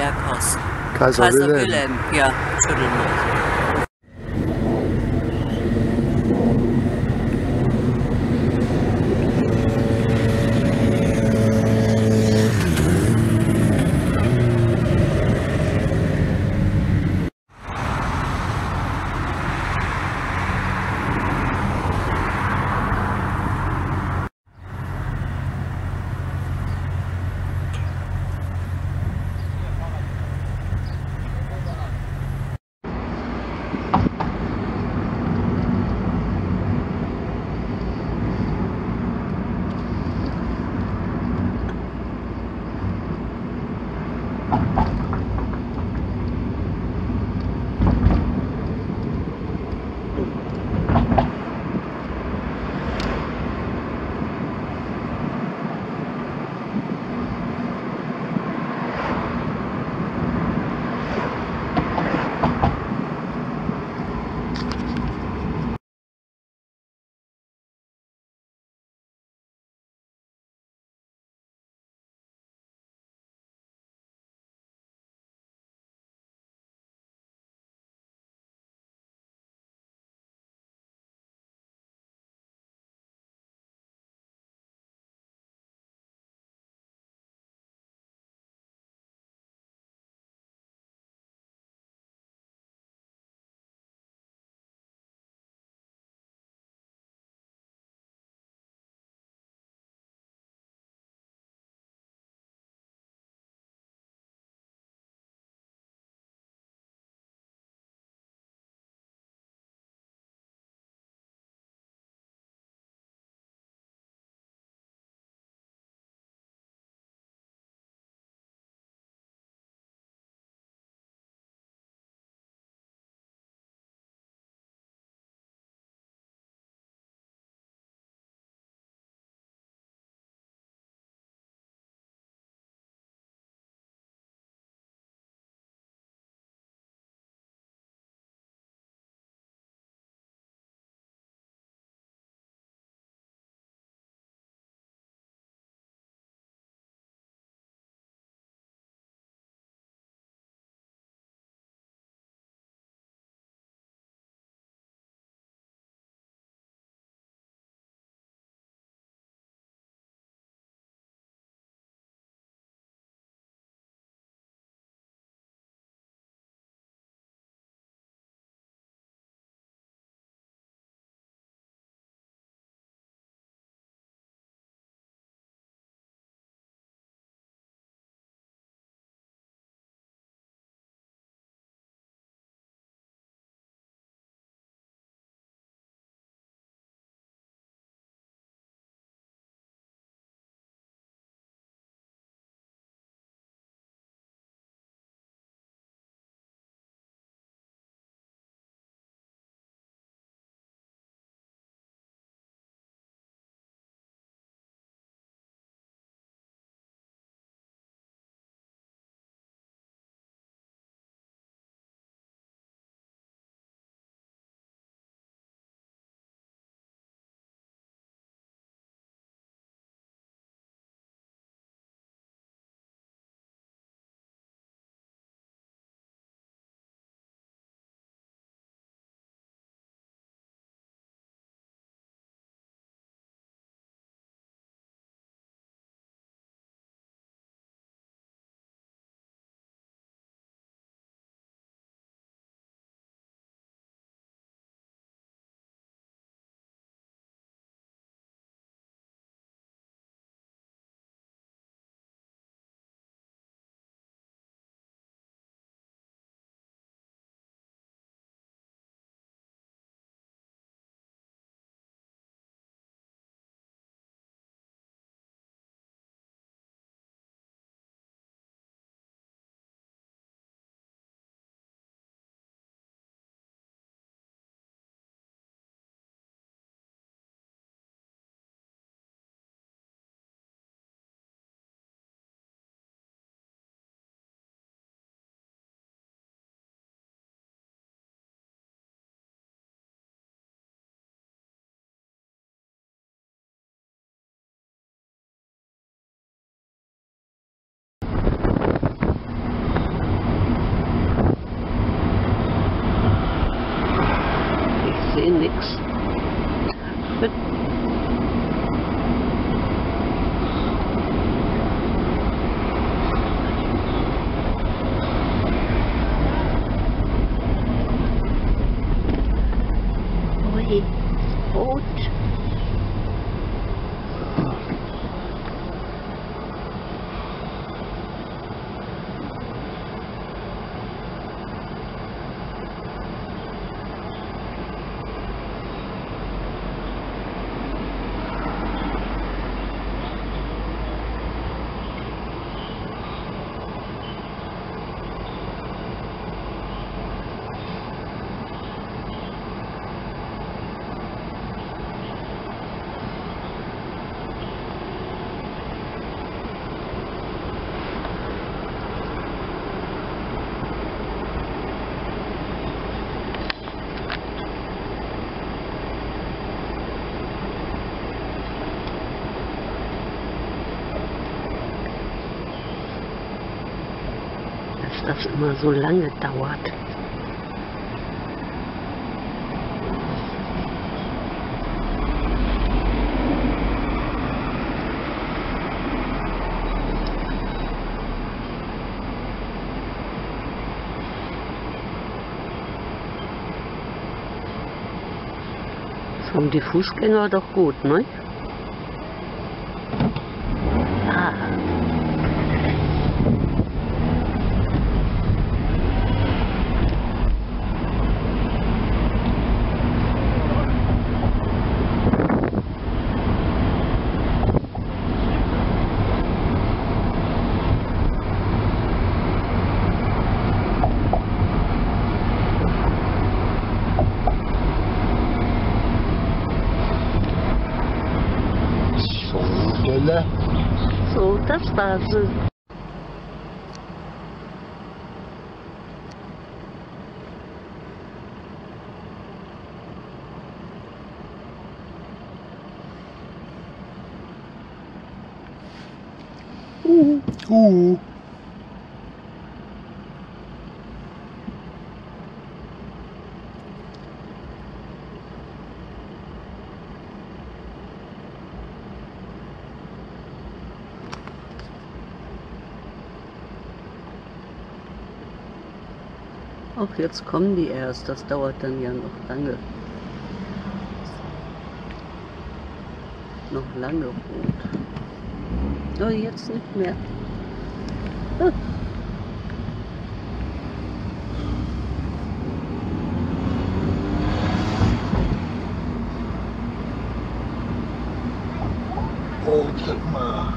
Berghaus. Kaiser, Kaiser Wilhelm. Wilhelm. Ja, Entschuldigung. Das immer so lange dauert. Das haben die Fußgänger doch gut, ne? Ja. Sodele. So, das war sie. Auch jetzt kommen die erst, das dauert dann ja noch lange. Noch lange rot. Oh, jetzt nicht mehr. Ah. Oh, guck mal.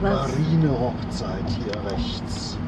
Was? Marinehochzeit hier rechts.